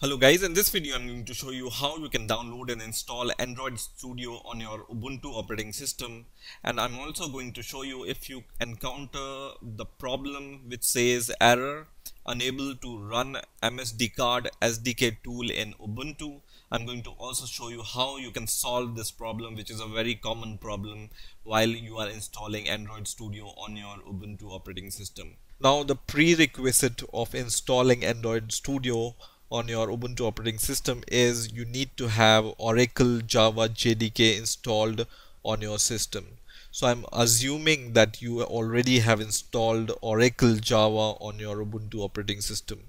Hello guys, in this video I'm going to show you how you can download and install Android Studio on your Ubuntu operating system and I'm also going to show you if you encounter the problem which says error unable to run MSD card SDK tool in Ubuntu. I'm going to also show you how you can solve this problem which is a very common problem while you are installing Android Studio on your Ubuntu operating system. Now the prerequisite of installing Android Studio on your Ubuntu operating system is you need to have Oracle Java JDK installed on your system. So I'm assuming that you already have installed Oracle Java on your Ubuntu operating system.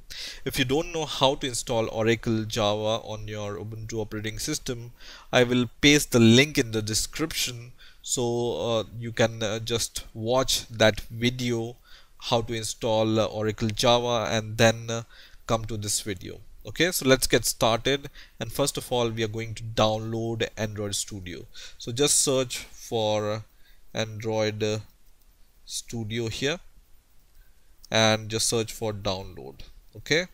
If you don't know how to install Oracle Java on your Ubuntu operating system, I will paste the link in the description so uh, you can uh, just watch that video how to install uh, Oracle Java and then uh, come to this video okay so let's get started. And first of all we are going to download Android Studio. So just search for Android Studio here. And just search for download. Okay.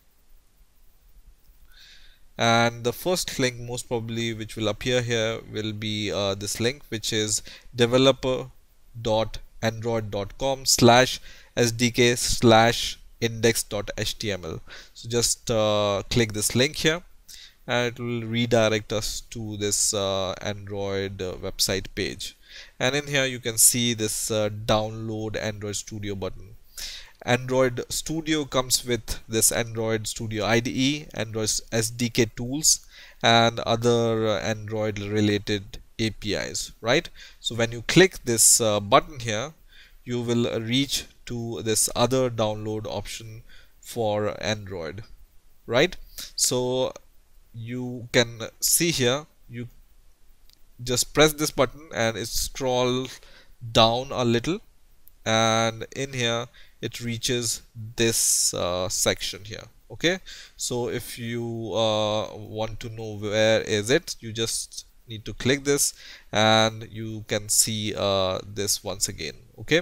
And the first link most probably which will appear here will be uh, this link which is developer.android.com slash sdk slash index.html so just uh, click this link here and it will redirect us to this uh, Android uh, website page. And in here you can see this uh, download Android Studio button. Android Studio comes with this Android Studio IDE, Android SDK tools and other uh, Android related APIs right? So when you click this button here you will reach to this other download option for Android right? So you can see here you just press this button and it scrolls down a little. And in here it reaches this uh, section here okay? So if you uh, want to know where is it you just need to click this and you can see uh, this once again okay?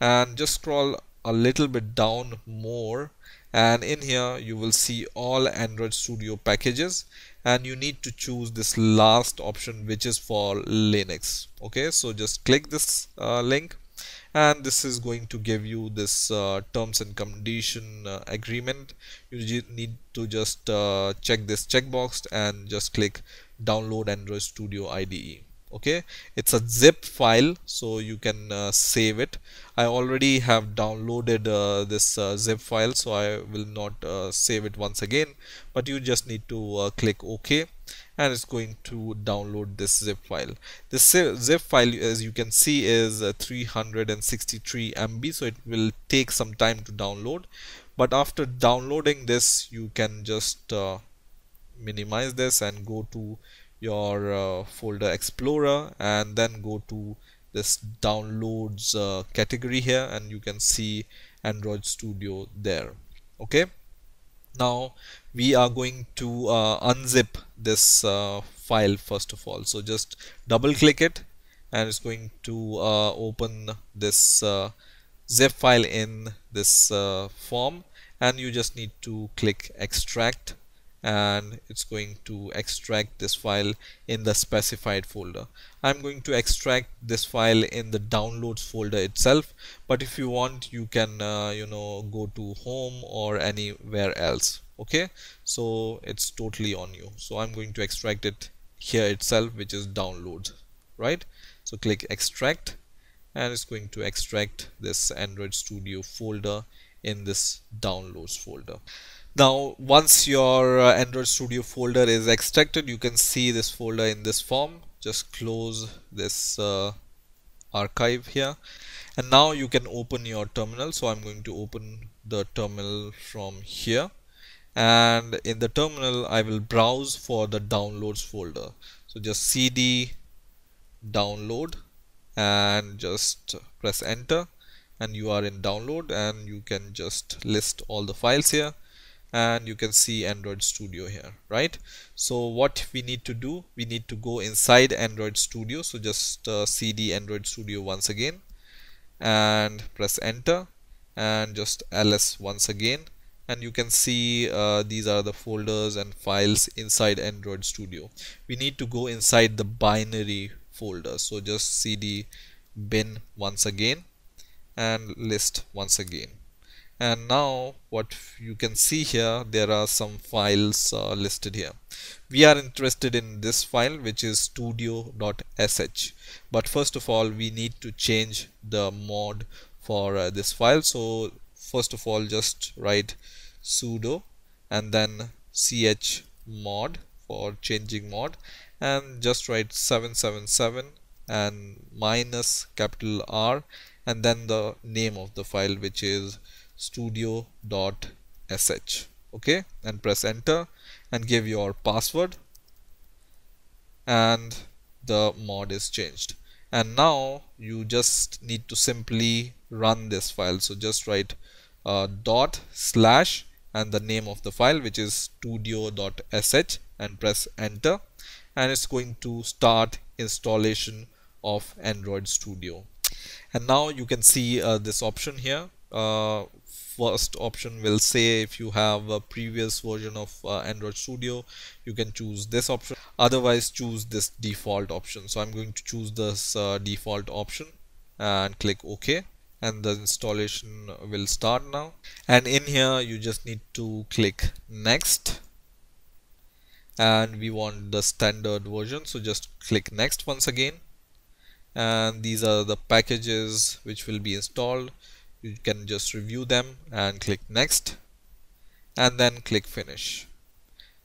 And just scroll a little bit down more and in here you will see all Android Studio packages and you need to choose this last option which is for Linux okay? So just click this uh, link and this is going to give you this uh, terms and condition uh, agreement. You need to just uh, check this checkbox and just click download Android Studio IDE okay? It's a zip file so you can uh, save it. I already have downloaded uh, this uh, zip file so I will not save it once again. But you just need to click OK and it's going to download this zip file. This zip file as you can see is uh, 363 MB so it will take some time to download. But after downloading this you can just uh, minimize this and go to your uh, folder explorer and then go to this downloads uh, category here and you can see Android Studio there. Okay? Now we are going to uh, unzip this uh, file first of all. So just double click it and it's going to uh, open this uh, zip file in this uh, form and you just need to click extract and it's going to extract this file in the specified folder. I'm going to extract this file in the downloads folder itself but if you want you can uh, you know go to home or anywhere else okay? So it's totally on you. So I'm going to extract it here itself which is download right? So click extract and it's going to extract this Android Studio folder in this downloads folder. Now once your uh, Android Studio folder is extracted you can see this folder in this form. Just close this uh, archive here. And now you can open your terminal. So I'm going to open the terminal from here and in the terminal I will browse for the downloads folder. So just cd download and just press enter and you are in download and you can just list all the files here and you can see Android Studio here right? So what we need to do we need to go inside Android Studio. So just uh, cd Android Studio once again and press enter and just ls once again and you can see uh, these are the folders and files inside Android Studio. We need to go inside the binary folder. So just cd bin once again and list once again. And now what you can see here there are some files uh, listed here. We are interested in this file which is studio.sh but first of all we need to change the mod for uh, this file. So first of all just write sudo and then chmod for changing mod and just write 777 and minus capital R and then the name of the file which is studio.sh okay? And press enter and give your password and the mod is changed. And now you just need to simply run this file. So just write uh, dot slash and the name of the file which is studio.sh and press enter. And it's going to start installation of Android Studio. And now you can see uh, this option here. Uh, first option will say if you have a previous version of uh, Android Studio you can choose this option. Otherwise choose this default option. So I'm going to choose this uh, default option and click OK and the installation will start now. And in here you just need to click next. And we want the standard version so just click next once again. And these are the packages which will be installed. You can just review them and click next. And then click finish.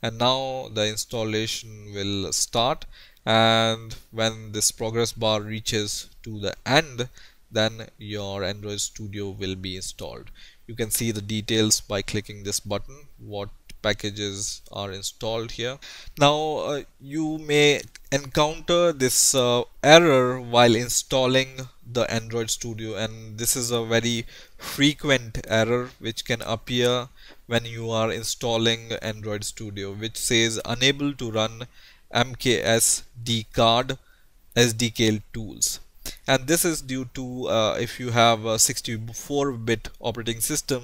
And now the installation will start. And when this progress bar reaches to the end then your Android Studio will be installed. You can see the details by clicking this button what packages are installed here. Now uh, you may encounter this uh, error while installing the Android Studio and this is a very frequent error which can appear when you are installing Android Studio which says unable to run MKS dcard SDK tools and this is due to uh, if you have a 64-bit operating system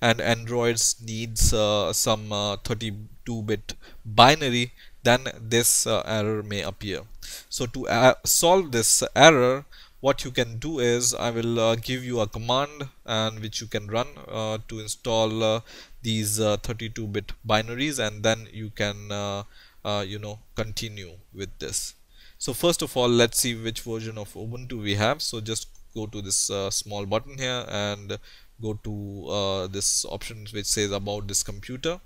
and Androids needs uh, some 32-bit uh, binary then this uh, error may appear. So to uh, solve this error what you can do is I will give you a command and which you can run to install these 32-bit binaries and then you can you know continue with this so first of all let's see which version of Ubuntu we have. So just go to this uh, small button here and go to uh, this option which says about this computer.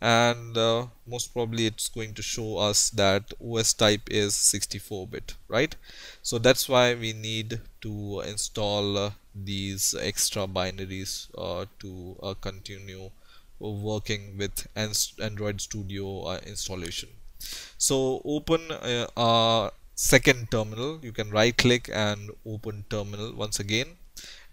And uh, most probably it's going to show us that OS type is 64-bit right? So that's why we need to install uh, these extra binaries uh, to uh, continue working with Android Studio installation so open uh, a second terminal. You can right click and open terminal once again.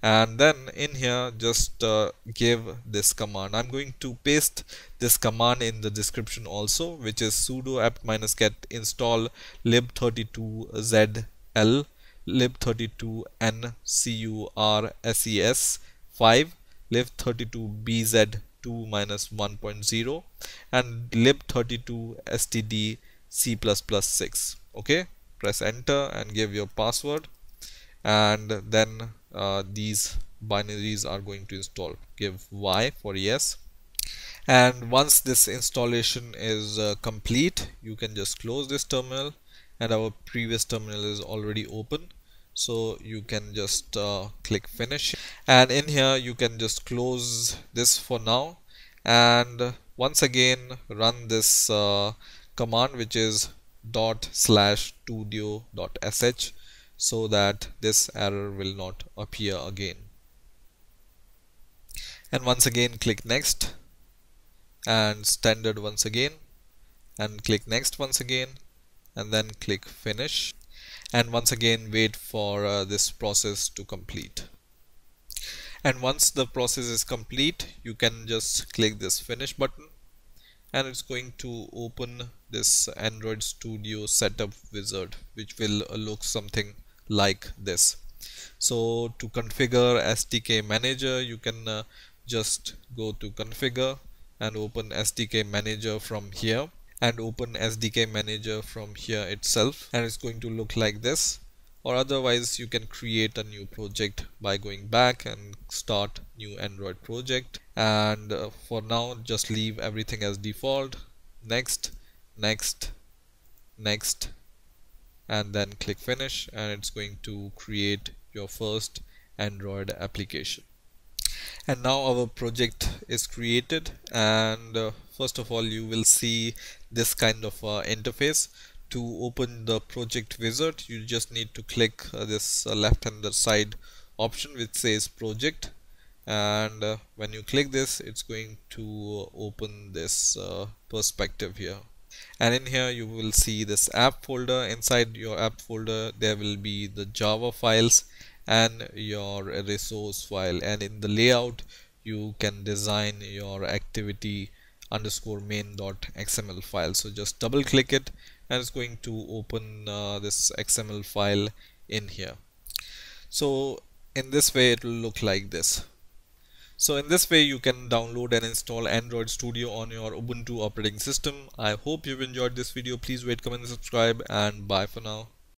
And then in here just uh, give this command. I'm going to paste this command in the description also which is sudo apt-get install lib32z1 lib32ncurses 5 lib32bz 2 minus 1.0 and lib32 std c++6 okay? Press enter and give your password. And then uh, these binaries are going to install. Give y for yes. And once this installation is uh, complete you can just close this terminal. And our previous terminal is already open so you can just uh, click finish. And in here you can just close this for now. And once again run this uh, command which is dot slash studio dot sh so that this error will not appear again. And once again click next. And standard once again. And click next once again and then click finish. And once again wait for uh, this process to complete. And once the process is complete you can just click this finish button. And it's going to open this Android Studio setup wizard which will uh, look something like this. So to configure SDK manager you can uh, just go to configure and open SDK manager from here and open SDK manager from here itself and it's going to look like this. Or otherwise you can create a new project by going back and start new Android project. And uh, for now just leave everything as default. Next next next and then click finish and it's going to create your first Android application. And now our project is created and uh, first of all you will see this kind of uh, interface. To open the project wizard you just need to click uh, this uh, left hand side option which says project. And uh, when you click this it's going to open this uh, perspective here. And in here you will see this app folder. Inside your app folder there will be the java files and your resource file. And in the layout you can design your activity underscore main dot xml file so just double click it and it's going to open uh, this xml file in here so in this way it will look like this so in this way you can download and install Android Studio on your Ubuntu operating system. I hope you've enjoyed this video. Please rate, comment and subscribe and bye for now.